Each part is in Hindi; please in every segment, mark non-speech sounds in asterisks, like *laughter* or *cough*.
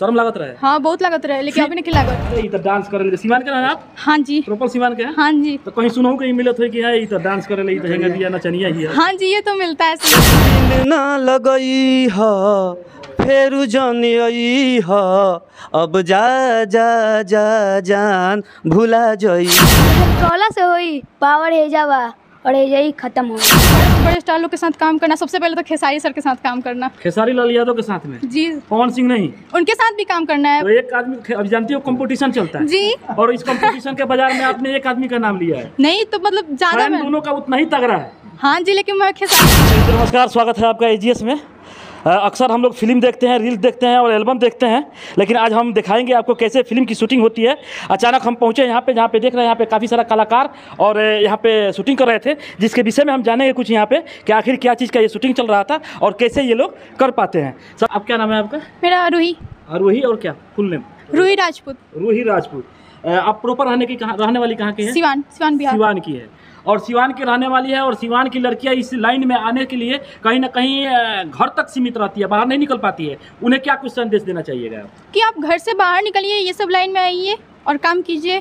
शर्म लागत रहे? हाँ बहुत लागत रहे लेकिन अभी नहीं लागत अरे इधर डांस करे ले सीमान के आप? हाँ जी। प्रॉपर सीमान के हाँ? जी। तो कहीं सुनहु कहीं मिलत हो कि है इधर डांस करे ले इधर हेंगा दिया नचनिया ही हाँ। जी ये तो मिलता है सुनने को। ना लगई ह फेरू जनी आई ह अब जा जा जा जान भुला जई। ट्रोला से होई पावर है जावा। और ये यही खत्म हो बड़े स्टार लोग के साथ काम करना सबसे पहले तो खेसारी सर के साथ काम करना। खेसारी लाल यादव के साथ में? जी। पवन सिंह नहीं। उनके साथ भी काम करना है। तो एक आदमी अभी जानती हो कंपटीशन चलता है? जी। और इस कंपटीशन के बाज़ार में आपने एक आदमी का नाम लिया है। नहीं तो मतलब ज़्यादा दोनों का उतना ही तगड़ा है। हाँ जी लेकिन मैं खेसारी नमस्कार स्वागत है आपका एजीएस में। अक्सर हम लोग फ़िल्म देखते हैं, रील्स देखते हैं और एल्बम देखते हैं, लेकिन आज हम दिखाएँगे आपको कैसे फ़िल्म की शूटिंग होती है। अचानक हम पहुँचे यहाँ पे, जहाँ पे देख रहे हैं, यहाँ पे काफ़ी सारा कलाकार और यहाँ पे शूटिंग कर रहे थे, जिसके विषय में हम जानेंगे कुछ यहाँ पे कि आखिर क्या चीज़ का ये शूटिंग चल रहा था और कैसे ये लोग कर पाते हैं। सर, आप क्या नाम है आपका? मेरा रूही रूही और क्या? Full name Ruhi Rajput. Ruhi Rajput. आप प्रॉपर रहने की कहा, रहने वाली कहाँ की है? सिवान सिवान बिहार। सिवान की है। और सिवान की रहने वाली है और सिवान की लड़कियाँ इस लाइन में आने के लिए कहीं ना कहीं घर तक सीमित रहती है बाहर नहीं निकल पाती है। उन्हें क्या कुछ संदेश देना चाहिएगा? कि आप घर से बाहर निकलिए ये सब लाइन में आइए और काम कीजिए।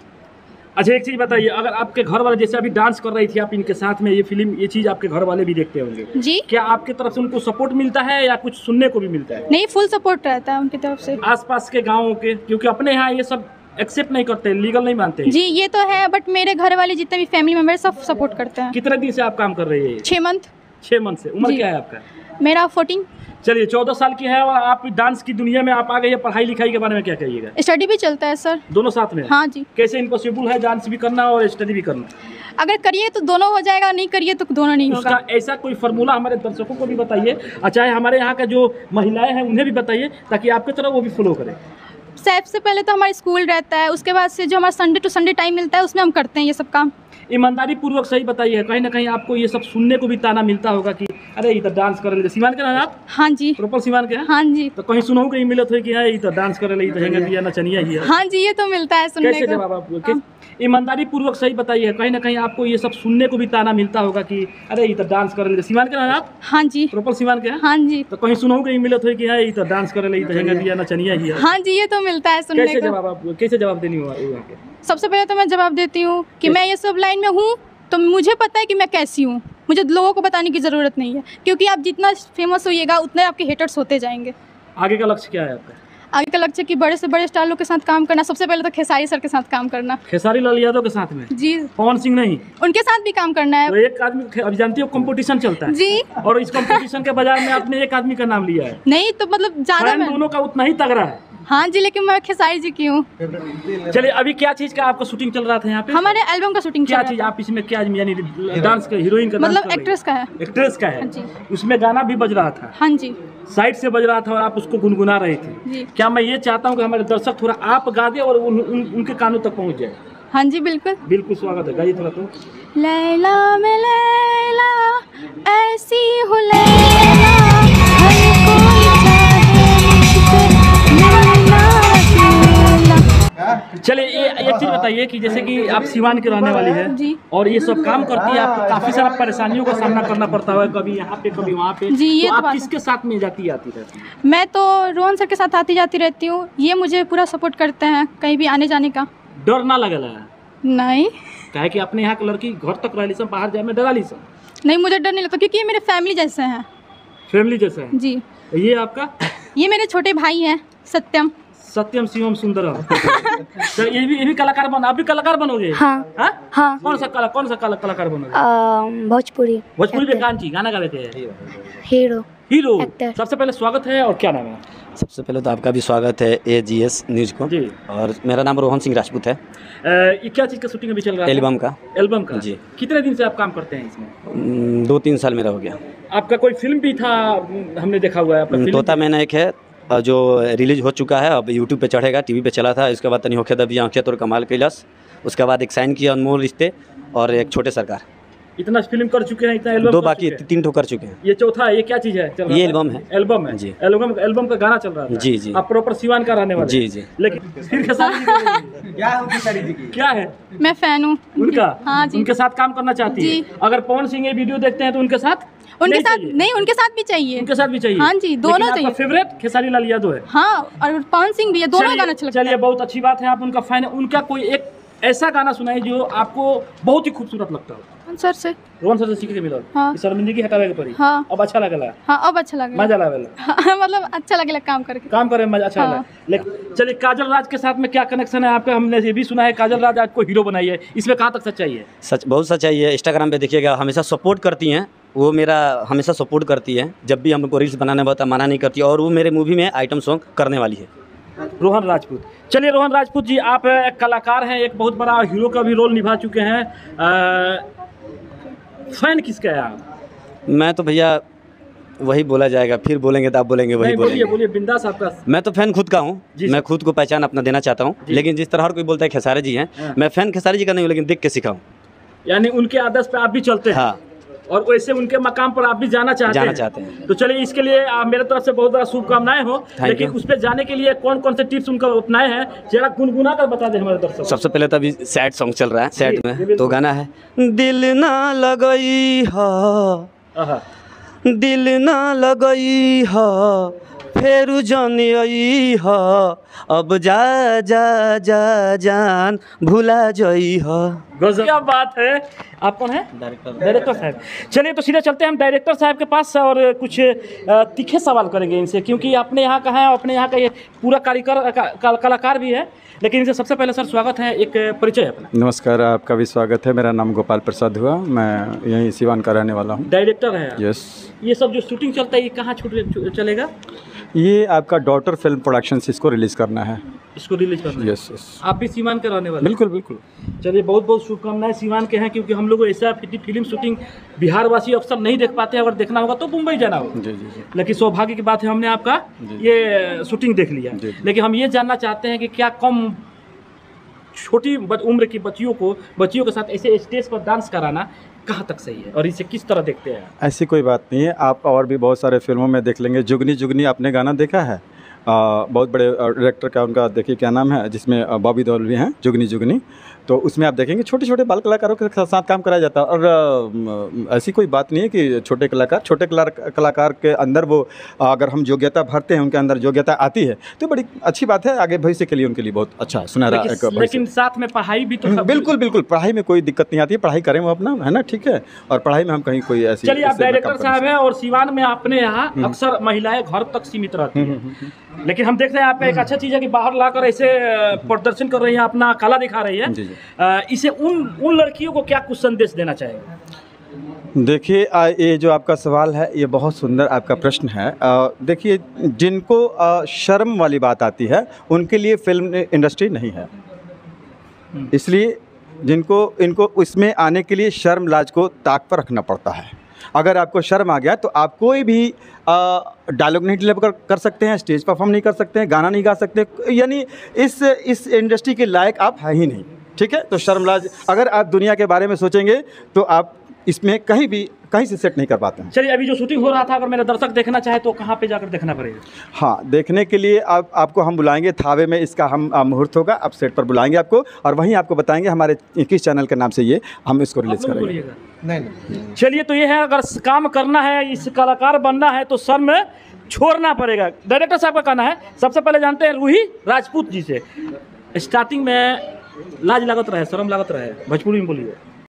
अच्छा एक चीज़ बताइए अगर आपके घर वाले जैसे अभी डांस कर रही थी आप इनके साथ में ये फ़िल्म ये चीज़ आपके घर वाले भी देखते होंगे। जी। क्या आपके तरफ़ से उनको सपोर्ट मिलता है या कुछ सुनने को भी मिलता है? नहीं फुल सपोर्ट रहता है उनकी तरफ़ से। आसपास के गाँव के क्योंकि अपने यहाँ ये सब एक्सेप्ट नहीं करते लीगल नहीं मानते। जी ये तो है बट मेरे घर वाले जितने भी फैमिली मेंबर सब सपोर्ट करते हैं। कितने दिन से आप काम कर रही है छह मंथ छः मंथ से उम्र क्या है आपका? मेरा फोर्टीन चलिए चौदह साल की है और आप डांस की दुनिया में आप आ गई है पढ़ाई लिखाई के बारे में क्या कहिएगा? स्टडी भी चलता है सर दोनों साथ में? हाँ जी। कैसे इम्पॉसिबल है डांस भी करना और स्टडी भी करना? अगर करिए तो दोनों हो जाएगा नहीं करिए तो दोनों नहीं होगा। उसका ऐसा कोई फार्मूला हमारे दर्शकों को भी बताइए। चाहे हमारे यहाँ का जो महिलाएँ हैं उन्हें भी बताइए ताकि आपकी तरह वो भी फॉलो करें। सबसे पहले तो हमारा स्कूल रहता है उसके बाद से जो हमारा संडे टू संडे टाइम मिलता है उसमें हम करते हैं ये सब काम। ईमानदारी पूर्वक सही बताइए। कहीं ना कहीं आपको ये सब सुनने को भी ताना मिलता होगा कि अरे इधर डांस करे ले सीमान के ना आप? हाँ जी। प्रॉपर सीमान के? हैं हाँ जी। तो कहीं सुनहु कहीं मिलत हो कि हाँ है इधर डांस करे ले इधर हेंगा दिया नचनिया ही है। हाँ जी ये तो मिलता है सुनने कैसे को। जवाब आपको कैसे- ईमानदारी पूर्वक सही बताइए। कहीं ना कहीं आपको ये सब सुनने को भी ताना मिलता होगा कि अरे इधर डांस करे ले सीमान के ना आप? हाँ जी। प्रॉपर सीमान के हैं? हाँ जी। तो कहीं सुनहु कहीं मिलत हो कि है इधर डांस करे ले इधर हेंगा दिया नचनिया ही है। हाँ जी ये तो मिलता है सुनने को। कैसे जवाब आप कैसे जवाब देनी हुआ सबसे पहले तो मैं जवाब देती हूँ कि मैं ये सब लाइन में हूँ तो मुझे पता है कि मैं कैसी हूँ। मुझे लोगों को बताने की ज़रूरत नहीं है क्योंकि आप जितना फ़ेमस होइएगा उतने आपके हेटर्स होते जाएँगे। आगे का लक्ष्य क्या है आपका? आगे का लक्ष्य कि बड़े से बड़े स्टार लोग के साथ काम करना सबसे पहले तो खेसारी सर के साथ काम करना। खेसारी लाल यादव के साथ में? जी। पवन सिंह नहीं? उनके साथ भी काम करना है। तो एक आदमी अभी जानती हो कंपटीशन चलता है। जी। और इस कंपटीशन के बाज़ार में आपने एक आदमी का नाम लिया है। नहीं तो मतलब ज़्यादा दोनों का उतना ही तगड़ा है। हाँ जी लेकिन मैं खेसारी जी की हूँ। चलिए अभी क्या चीज़ का आपका शूटिंग चल रहा था यहाँ पे? हमारे एल्बम का शूटिंग क्या चीज़ आप इसमें क्या यानी डांस का हीरोइन का मतलब एक्ट्रेस का है। एक्ट्रेस का है। हाँ उसमें गाना भी बज रहा था। हाँ जी। साइड से बज रहा था और आप उसको गुनगुना रहे थे। क्या मैं ये चाहता हूँ कि हमारे दर्शक थोड़ा आप गा दे और उन, उन, उनके कानों तक पहुँच जाए। हाँ जी बिल्कुल। बिल्कुल स्वागत है। गाइए थोड़ा तो। लैला में लैला ऐसी हूँ लैला। चलिए ये एक चीज़ बताइए कि जैसे कि आप सिवान के रहने वाली है जी। और ये सब काम करती है आपको काफ़ी सारा परेशानियों का सामना करना पड़ता है कभी यहाँ पे कभी वहाँ पे। जी, ये तो तो आप किसके साथ में जाती आती रहती है? मैं तो रोहन सर के साथ आती जाती रहती हूँ ये मुझे पूरा सपोर्ट करते हैं कहीं भी आने जाने का। डर ना लगे नहीं। काहे कि अपने यहाँ के लड़की घर तक रह ली सब बाहर जाए में डरा ली सब नहीं मुझे डर नहीं लगता क्योंकि ये मेरे फैमिली जैसे हैं। फैमिली जैसा है? जी। ये आपका? ये मेरे छोटे भाई हैं सत्यम। सत्यम शिवम सुंदरम। सर *laughs* ये भी ये भी कलाकार बन आप भी कलाकार बनोगे? हाँ हाँ? हाँ। कौन सा कला कौन सा कला, कलाकार बनोगे? भोजपुरी। भोजपुरी में ची गाना गावे थे? हीरो। हीरो। सबसे पहले स्वागत है और क्या नाम है? सबसे पहले तो आपका भी स्वागत है ए जी एस न्यूज़ को। जी। और मेरा नाम रोहन सिंह राजपूत है। ये क्या चीज़ का शूटिंग अभी चल रहा है? एल्बम का। एल्बम का? जी। कितने दिन से आप काम करते हैं इसमें? दो तीन साल मेरा हो गया। आपका कोई फ़िल्म भी था? हमने देखा हुआ है आपका तोता मैंने एक है जो रिलीज़ हो चुका है अब यूट्यूब पे चढ़ेगा टीवी पे चला था इसके बाद तनी होखे दबिया आँखें तोर कमाल कैलाश उसके बाद एक साइन किया अनमोल रिश्ते और एक छोटे सरकार। इतना फ़िल्म कर चुके हैं इतना एल्बम दो बाकी तीन ठो कर चुके हैं। ये चौथा है ये क्या चीज़ है? चल रहा ये एल्बम है। एल्बम है। जी। एल्बम एल्बम का गाना चल रहा था। जी, जी। आप प्रॉपर सिवान का रहने वाले जी, जी। लेकिन फिर का- *laughs* क्या है खेसारी जी की क्या है? मैं फ़ैन हूँ। उनका? हाँ जी। उनके साथ काम करना चाहती। है। अगर पवन सिंह ये वीडियो देखते हैं तो उनके साथ? उनके साथ नहीं उनके साथ भी चाहिए। उनके साथ भी चाहिए। हाँ जी, दोनों चाहिए। फेवरेट खेसारी लाल यादव है। हाँ और पवन सिंह भी है दोनों गाना अच्छा चलिए बहुत अच्छी बात है आप उनका फ़ैन है। उनका कोई एक ऐसा गाना सुनाइए जो आपको बहुत ही खूबसूरत लगता हो। सर से। रोहन सर से सीखे के मिलो हाँ। शर्मिंदगी हटावे के पड़ी हाँ। अब अच्छा लगला हाँ। अब अच्छा लगेगा मज़ा लागला हाँ, मतलब अच्छा लगेगा काम करके। काम करे मज़ा अच्छा हाँ। लगा लेकिन चलिए काजल राज के साथ में क्या कनेक्शन है? आपका हमने ये भी सुना है काजल राज आपको हीरो बनाई है। इसमें कहाँ तक सच्चाई है? सच बहुत सच्चाई है। इंस्टाग्राम पे देखिएगा हमेशा सपोर्ट करती हैं। वो मेरा हमेशा सपोर्ट करती है। जब भी हमको रील्स बनाने होता मना नहीं करती और वो मेरे मूवी में आइटम सॉन्ग करने वाली है। रोहन राजपूत। चलिए रोहन राजपूत जी आप एक कलाकार हैं एक बहुत बड़ा हीरो का भी रोल निभा चुके हैं। फ़ैन किसका है आप? मैं तो भैया वही बोला जाएगा फिर बोलेंगे तो आप बोलेंगे वही बोलिए बोलिए बिंदास आपका। मैं तो फ़ैन खुद का हूँ मैं खुद को पहचान अपना देना चाहता हूँ लेकिन जिस तरह हर कोई बोलता है खेसारे जी हाँ। हैं। मैं फ़ैन खेसारे जी का नहीं हूँ लेकिन देख के सीखा हूँ यानी उनके आदर्श पे आप भी चलते हैं? हाँ। और वैसे उनके मकाम पर आप भी जाना चाहते जाना हैं। चाहते हैं। तो चलिए इसके लिए आ, मेरे तरफ़ से बहुत बड़ा शुभकामनाएँ हो। लेकिन. उस पर जाने के लिए कौन कौन से टिप्स उनका अपनाए हैं जरा गुनगुना कर बता दें हमारे दर्शक। सबसे पहले तो अभी सैड सॉन्ग चल रहा है सैड में तो गाना है दिल ना लगई हा। दिल ना लगई ह फेरू जानी आई ह। अब जा जा जा जान भुला जई ह। क्या बात है। आप कौन है? डायरेक्टर साहब। चलिए तो सीधे चलते हैं। हम डायरेक्टर साहब के पास और कुछ तीखे सवाल करेंगे इनसे क्योंकि अपने यहाँ का है और अपने यहाँ का ये पूरा कारीगर का, कलाकार भी है। लेकिन इनसे सबसे पहले सर स्वागत है एक परिचय अपना। नमस्कार आपका भी स्वागत है। मेरा नाम गोपाल प्रसाद हुआ। मैं यहीं सिवान का रहने वाला हूँ। डायरेक्टर है यस ये सब जो शूटिंग चलता है ये कहाँ छूट चलेगा? ये आपका डॉटर फ़िल्म प्रोडक्शन से इसको रिलीज़ करना है। इसको रिलीज़ करना यस यस आप भी सीमान के रहने वाले बिल्कुल बिल्कुल। चलिए बहुत बहुत शुभकामनाएँ सीमान के हैं क्योंकि हम लोग ऐसा फ़िल्म शूटिंग बिहार वासी अक्सर नहीं देख पाते हैं अगर देखना होगा तो मुंबई जाना होगा। जी जी जी। लेकिन सौभाग्य की बात है हमने आपका ये शूटिंग देख लिया। लेकिन हम ये जानना चाहते हैं कि क्या कम छोटी उम्र की बच्चियों को बच्चियों के साथ ऐसे स्टेज पर डांस कराना कहाँ तक सही है? और इसे किस तरह देखते हैं? ऐसी कोई बात नहीं है। आप और भी बहुत सारे फ़िल्मों में देख लेंगे। जुगनी जुगनी आपने गाना देखा है? आ, बहुत बड़े डायरेक्टर का उनका देखिए क्या नाम है जिसमें बॉबी दौल भी हैं जुगनी जुगनी। तो उसमें आप देखेंगे छोटे छोटे बाल कलाकारों के साथ काम कराया जाता है। और ऐसी कोई बात नहीं है कि छोटे कलाकार छोटे कलाकार के अंदर वो अगर हम योग्यता भरते हैं उनके अंदर योग्यता आती है तो बड़ी अच्छी बात है आगे भविष्य के लिए उनके लिए बहुत अच्छा है सुनहरा एक लेकिन, साथ में पढ़ाई भी तो बिल्कुल बिल्कुल पढ़ाई में कोई दिक्कत नहीं आती है पढ़ाई करें वो अपना है ना ठीक है? और पढ़ाई में हम कहीं कोई ऐसी चलिए आप डायरेक्टर साहब हैं और सिवान में आपने यहाँ अक्सर महिलाएँ घर तक सीमित रहती हम्म, हैं लेकिन हम देख रहे हैं आप एक अच्छा चीज़ है कि बाहर लाकर ऐसे प्रदर्शन कर रही हैं अपना कला दिखा रही है। जी, जी। इसे उन उन लड़कियों को क्या कुछ संदेश देना चाहेंगे? देखिए ये जो आपका सवाल है ये बहुत सुंदर आपका प्रश्न है। देखिए जिनको शर्म वाली बात आती है उनके लिए फ़िल्म इंडस्ट्री नहीं है। इसलिए जिनको इनको इसमें आने के लिए शर्म लाज को ताक पर रखना पड़ता है। अगर आपको शर्म आ गया तो आप कोई भी डायलॉग नहीं डिलीवर कर, कर सकते हैं स्टेज परफॉर्म नहीं कर सकते हैं गाना नहीं गा सकते यानी इस इस इंडस्ट्री के लायक आप है ही नहीं। ठीक है? तो शर्म लाज अगर आप दुनिया के बारे में सोचेंगे तो आप इसमें कहीं भी कहीं से सेट नहीं कर पाते हैं। चलिए अभी जो शूटिंग हो रहा था अगर मेरा दर्शक देखना चाहे तो कहाँ पे जाकर देखना पड़ेगा? हाँ देखने के लिए आप आपको हम बुलाएँगे थावे में इसका हम मुहूर्त होगा आप सेट पर बुलाएँगे आपको और वहीं आपको बताएँगे हमारे किस चैनल के नाम से ये हम इसको रिलीज़ करेंगे। नहीं नहीं। चलिए तो ये है अगर काम करना है इस कलाकार बनना है तो सर में छोड़ना पड़ेगा। डायरेक्टर साहब का कहना है सबसे पहले जानते हैं रूही राजपूत जी से। स्टार्टिंग में लाज लागत रहे शर्म लागत रहे भोजपुरी में बोलिए।